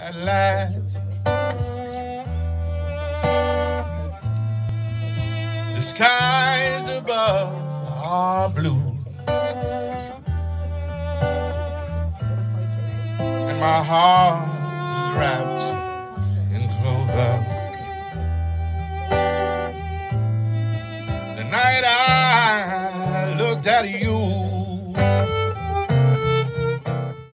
At last, The skies above are blue. And my heart is wrapped in clover. The night I looked at you.